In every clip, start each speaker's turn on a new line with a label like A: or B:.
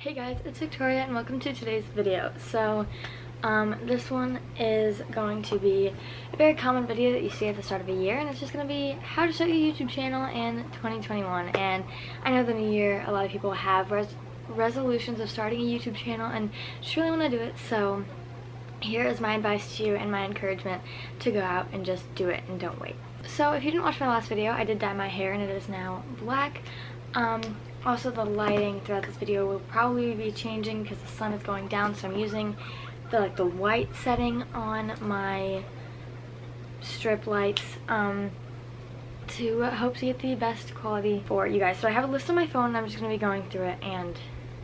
A: Hey guys, it's Victoria and welcome to today's video. So, um, this one is going to be a very common video that you see at the start of a year and it's just going to be how to start your YouTube channel in 2021 and I know the new year a lot of people have res resolutions of starting a YouTube channel and just really want to do it so here is my advice to you and my encouragement to go out and just do it and don't wait. So if you didn't watch my last video, I did dye my hair and it is now black. Um, also the lighting throughout this video will probably be changing because the sun is going down so I'm using the like the white setting on my strip lights um, to hope to get the best quality for you guys. So I have a list on my phone and I'm just going to be going through it and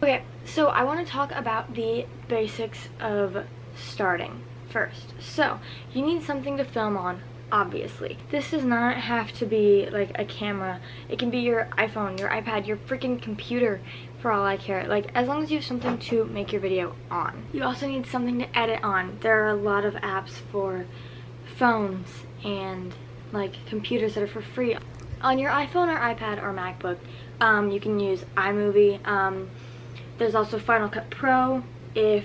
A: okay so I want to talk about the basics of starting first. So you need something to film on obviously. This does not have to be like a camera. It can be your iPhone, your iPad, your freaking computer for all I care. Like as long as you have something to make your video on. You also need something to edit on. There are a lot of apps for phones and like computers that are for free. On your iPhone or iPad or MacBook, um, you can use iMovie. Um, there's also Final Cut Pro if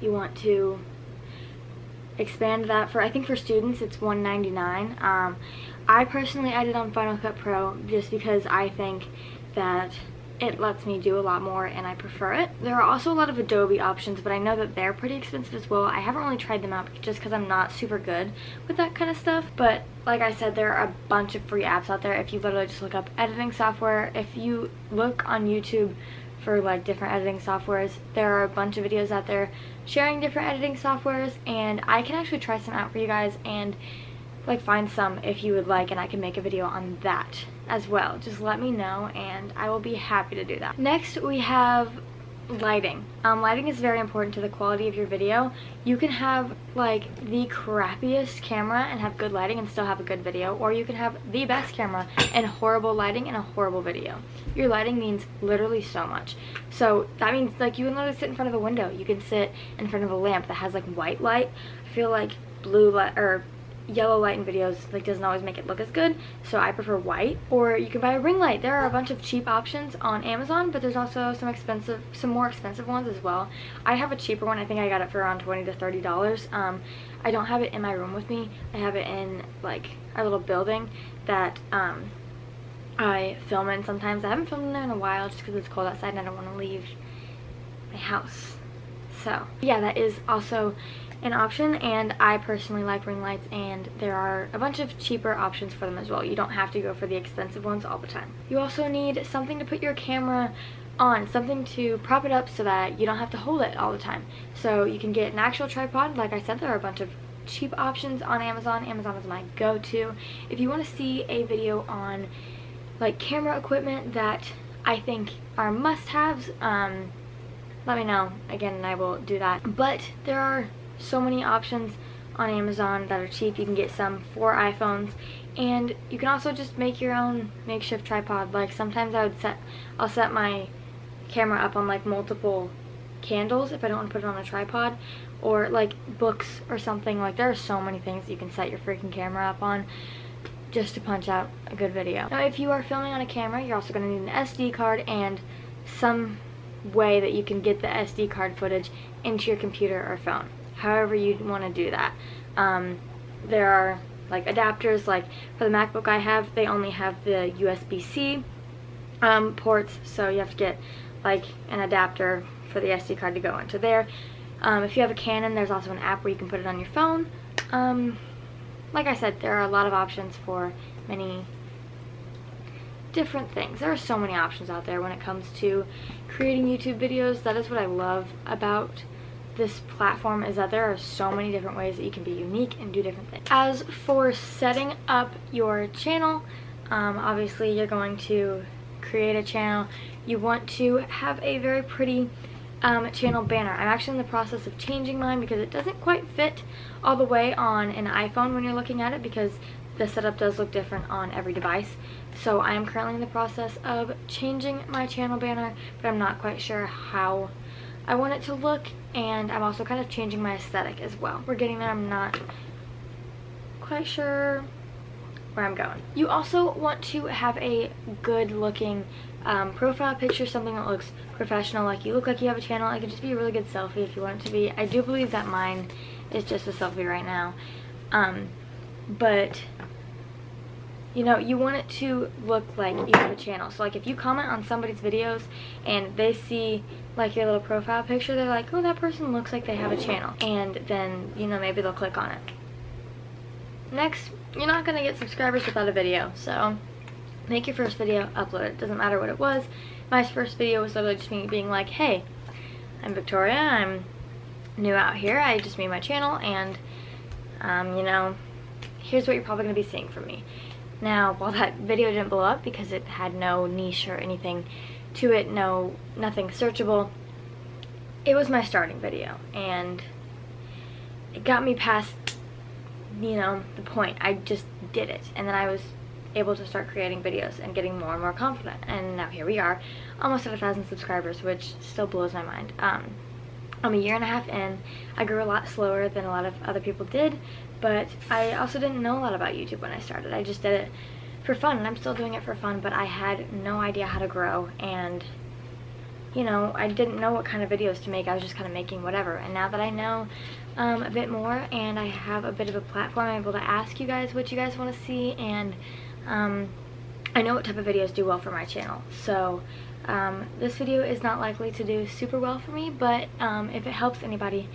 A: you want to expand that for I think for students it's 199 um, I personally edit on Final Cut Pro just because I think that it lets me do a lot more and I prefer it. There are also a lot of Adobe options but I know that they're pretty expensive as well. I haven't really tried them out just because I'm not super good with that kind of stuff but like I said there are a bunch of free apps out there if you literally just look up editing software. If you look on YouTube for like different editing softwares. There are a bunch of videos out there sharing different editing softwares and I can actually try some out for you guys and like find some if you would like and I can make a video on that as well. Just let me know and I will be happy to do that. Next we have lighting. Um, lighting is very important to the quality of your video. You can have like the crappiest camera and have good lighting and still have a good video or you can have the best camera and horrible lighting and a horrible video. Your lighting means literally so much. So that means like you can literally sit in front of a window. You can sit in front of a lamp that has like white light. I feel like blue light or yellow light in videos like doesn't always make it look as good so I prefer white. Or you can buy a ring light. There are a bunch of cheap options on Amazon but there's also some expensive some more expensive ones as well. I have a cheaper one. I think I got it for around 20 to 30 dollars. Um, I don't have it in my room with me. I have it in like our little building that um, I film in sometimes. I haven't filmed in there in a while just because it's cold outside and I don't want to leave my house. So yeah that is also an option and I personally like ring lights and there are a bunch of cheaper options for them as well. You don't have to go for the expensive ones all the time. You also need something to put your camera on, something to prop it up so that you don't have to hold it all the time. So you can get an actual tripod. Like I said, there are a bunch of cheap options on Amazon. Amazon is my go-to. If you want to see a video on like camera equipment that I think are must-haves, um, let me know again and I will do that. But there are so many options on Amazon that are cheap. You can get some for iPhones and you can also just make your own makeshift tripod. Like sometimes I would set, I'll set my camera up on like multiple candles if I don't want to put it on a tripod or like books or something. Like there are so many things you can set your freaking camera up on just to punch out a good video. Now if you are filming on a camera, you're also going to need an SD card and some way that you can get the SD card footage into your computer or phone however you want to do that. Um, there are like adapters, like for the MacBook I have, they only have the USB-C um, ports, so you have to get like an adapter for the SD card to go into there. Um, if you have a Canon, there's also an app where you can put it on your phone. Um, like I said, there are a lot of options for many different things. There are so many options out there when it comes to creating YouTube videos. That is what I love about this platform is that there are so many different ways that you can be unique and do different things. As for setting up your channel, um, obviously you're going to create a channel. You want to have a very pretty um, channel banner. I'm actually in the process of changing mine because it doesn't quite fit all the way on an iPhone when you're looking at it because the setup does look different on every device. So I am currently in the process of changing my channel banner, but I'm not quite sure how I want it to look and I'm also kind of changing my aesthetic as well. We're getting there. I'm not quite sure where I'm going. You also want to have a good looking um, profile picture, something that looks professional, like you look like you have a channel. It could just be a really good selfie if you want it to be. I do believe that mine is just a selfie right now. Um, but you know, you want it to look like you have a channel. So like if you comment on somebody's videos and they see like your little profile picture, they're like, oh, that person looks like they have a channel. And then, you know, maybe they'll click on it. Next, you're not going to get subscribers without a video. So make your first video, upload it. Doesn't matter what it was. My first video was literally just me being like, hey, I'm Victoria. I'm new out here. I just made my channel and, um, you know, here's what you're probably going to be seeing from me. Now, while that video didn't blow up because it had no niche or anything to it, no, nothing searchable, it was my starting video. And it got me past, you know, the point. I just did it. And then I was able to start creating videos and getting more and more confident. And now here we are almost at a thousand subscribers which still blows my mind. Um, I'm a year and a half in I grew a lot slower than a lot of other people did but I also didn't know a lot about YouTube when I started. I just did it for fun, and I'm still doing it for fun, but I had no idea how to grow, and, you know, I didn't know what kind of videos to make. I was just kind of making whatever, and now that I know um, a bit more, and I have a bit of a platform, I'm able to ask you guys what you guys want to see, and um, I know what type of videos do well for my channel, so um, this video is not likely to do super well for me, but um, if it helps anybody,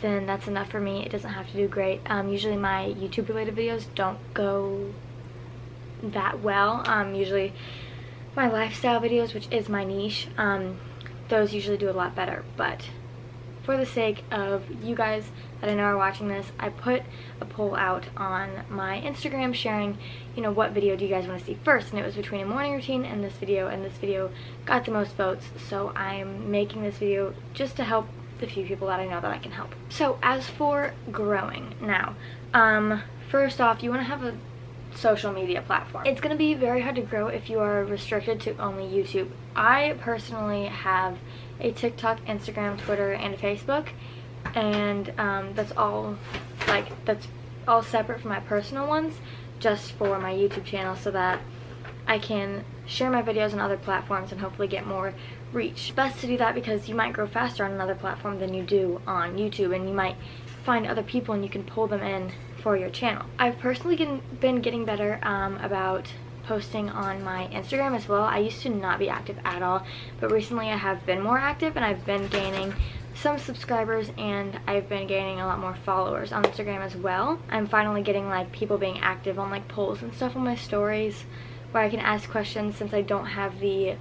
A: then that's enough for me. It doesn't have to do great. Um, usually my YouTube related videos don't go that well. Um, usually my lifestyle videos, which is my niche, um, those usually do a lot better. But for the sake of you guys that I know are watching this, I put a poll out on my Instagram sharing, you know, what video do you guys want to see first? And it was between a morning routine and this video, and this video got the most votes. So I'm making this video just to help the few people that I know that I can help. So as for growing now, um, first off, you want to have a social media platform. It's going to be very hard to grow if you are restricted to only YouTube. I personally have a TikTok, Instagram, Twitter, and Facebook, and um, that's all, like, that's all separate from my personal ones, just for my YouTube channel so that I can share my videos on other platforms and hopefully get more reach. Best to do that because you might grow faster on another platform than you do on YouTube and you might find other people and you can pull them in for your channel. I've personally been getting better um, about posting on my Instagram as well. I used to not be active at all, but recently I have been more active and I've been gaining some subscribers and I've been gaining a lot more followers on Instagram as well. I'm finally getting like people being active on like polls and stuff on my stories where I can ask questions since I don't have the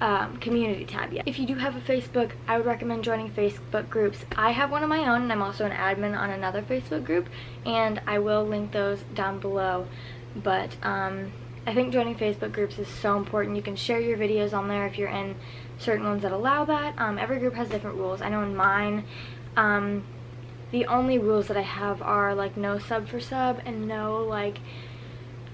A: um, community tab yet. If you do have a Facebook, I would recommend joining Facebook groups. I have one of my own and I'm also an admin on another Facebook group and I will link those down below. But um, I think joining Facebook groups is so important. You can share your videos on there if you're in certain ones that allow that. Um, every group has different rules. I know in mine, um, the only rules that I have are like no sub for sub and no like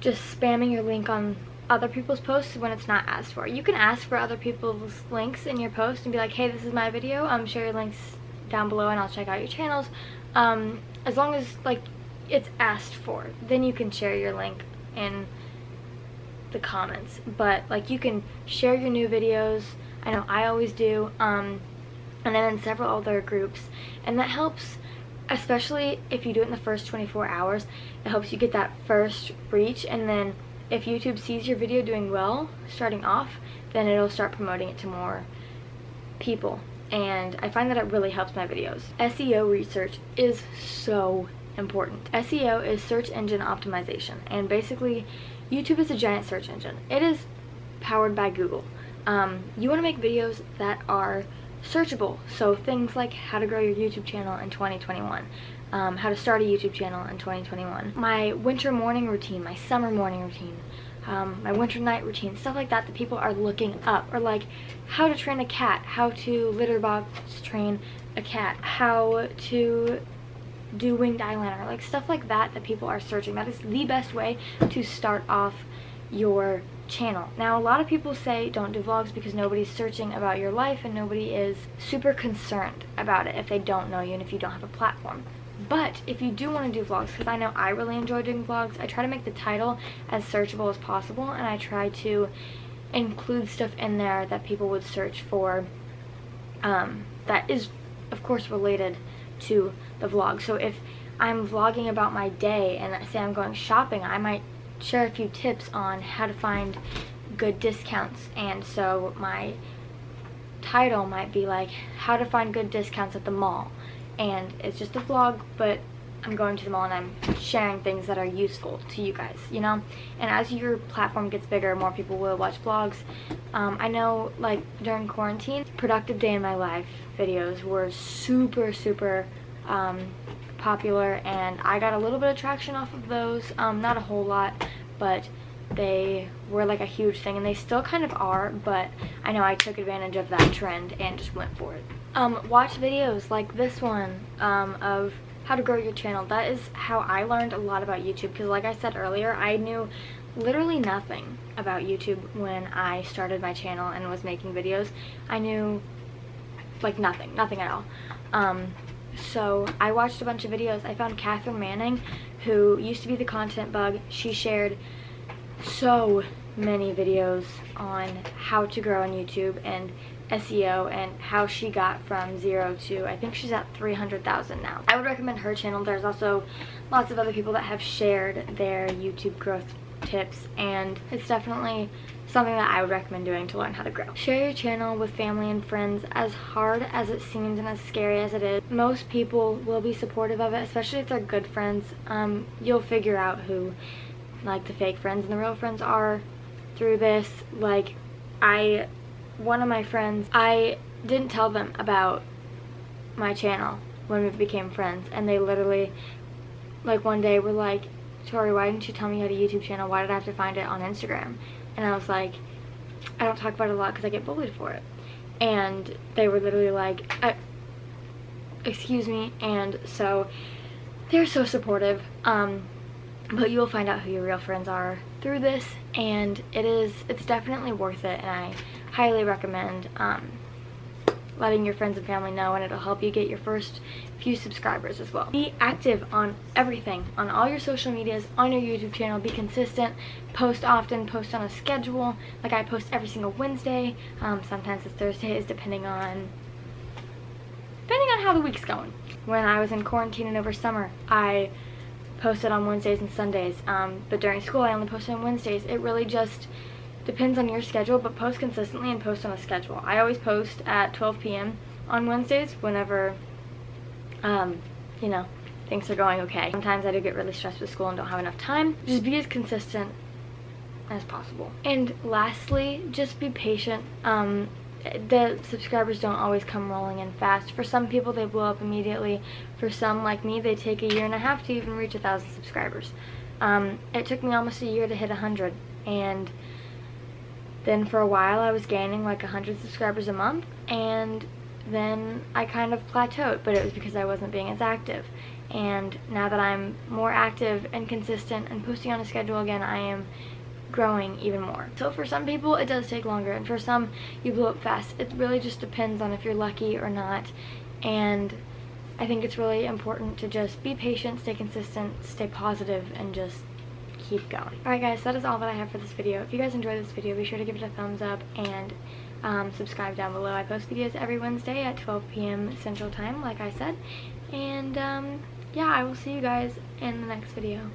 A: just spamming your link on other people's posts when it's not asked for. You can ask for other people's links in your post and be like, hey, this is my video. Um, share your links down below and I'll check out your channels. Um, as long as like it's asked for, then you can share your link in the comments. But like you can share your new videos. I know I always do. Um, and then in several other groups. And that helps especially if you do it in the first 24 hours. It helps you get that first reach and then if YouTube sees your video doing well starting off, then it'll start promoting it to more people. And I find that it really helps my videos. SEO research is so important. SEO is search engine optimization. And basically, YouTube is a giant search engine. It is powered by Google. Um, you want to make videos that are searchable. So things like how to grow your YouTube channel in 2021, um, how to start a YouTube channel in 2021. My winter morning routine, my summer morning routine, um, my winter night routine, stuff like that that people are looking up. Or like how to train a cat, how to litter box train a cat, how to do winged eyeliner, like stuff like that that people are searching. That is the best way to start off your channel. Now a lot of people say don't do vlogs because nobody's searching about your life and nobody is super concerned about it if they don't know you and if you don't have a platform. But if you do want to do vlogs, because I know I really enjoy doing vlogs, I try to make the title as searchable as possible and I try to include stuff in there that people would search for um, that is of course related to the vlog. So if I'm vlogging about my day and say I'm going shopping, I might share a few tips on how to find good discounts and so my title might be like how to find good discounts at the mall and it's just a vlog but I'm going to the mall and I'm sharing things that are useful to you guys, you know? And as your platform gets bigger, more people will watch vlogs. Um, I know, like, during quarantine, productive day in my life videos were super, super um, popular and I got a little bit of traction off of those. Um, not a whole lot, but they were like a huge thing and they still kind of are but I know I took advantage of that trend and just went for it. Um, watch videos like this one um, of how to grow your channel. That is how I learned a lot about YouTube because like I said earlier, I knew literally nothing about YouTube when I started my channel and was making videos. I knew like nothing, nothing at all. Um, so I watched a bunch of videos. I found Catherine Manning, who used to be the content bug. She shared so many videos on how to grow on YouTube and SEO and how she got from zero to I think she's at 300,000 now. I would recommend her channel. There's also lots of other people that have shared their YouTube growth tips and it's definitely something that I would recommend doing to learn how to grow. Share your channel with family and friends as hard as it seems and as scary as it is. Most people will be supportive of it, especially if they're good friends. Um, you'll figure out who like the fake friends and the real friends are through this. Like I one of my friends, I didn't tell them about my channel when we became friends and they literally like one day were like Tori why didn't you tell me you had a YouTube channel why did I have to find it on Instagram and I was like I don't talk about it a lot because I get bullied for it. And they were literally like excuse me. And so they're so supportive um but you will find out who your real friends are through this. And it is it's definitely worth it and I highly recommend um, letting your friends and family know and it'll help you get your first few subscribers as well. Be active on everything, on all your social medias, on your YouTube channel, be consistent, post often, post on a schedule, like I post every single Wednesday, um, sometimes it's Thursdays depending on depending on how the week's going. When I was in quarantine and over summer, I posted on Wednesdays and Sundays, um, but during school I only posted on Wednesdays. It really just Depends on your schedule, but post consistently and post on a schedule. I always post at 12 p.m. on Wednesdays whenever, um, you know, things are going okay. Sometimes I do get really stressed with school and don't have enough time. Just be as consistent as possible. And lastly, just be patient. Um, the subscribers don't always come rolling in fast. For some people, they blow up immediately. For some, like me, they take a year and a half to even reach a thousand subscribers. Um, it took me almost a year to hit a hundred, and then for a while I was gaining like 100 subscribers a month and then I kind of plateaued, but it was because I wasn't being as active. And now that I'm more active and consistent and posting on a schedule again, I am growing even more. So for some people, it does take longer, and for some, you blow up fast. It really just depends on if you're lucky or not. And I think it's really important to just be patient, stay consistent, stay positive, and just keep going. Alright guys, that is all that I have for this video. If you guys enjoyed this video, be sure to give it a thumbs up and um, subscribe down below. I post videos every Wednesday at 12 p.m. Central Time, like I said. And um, yeah, I will see you guys in the next video.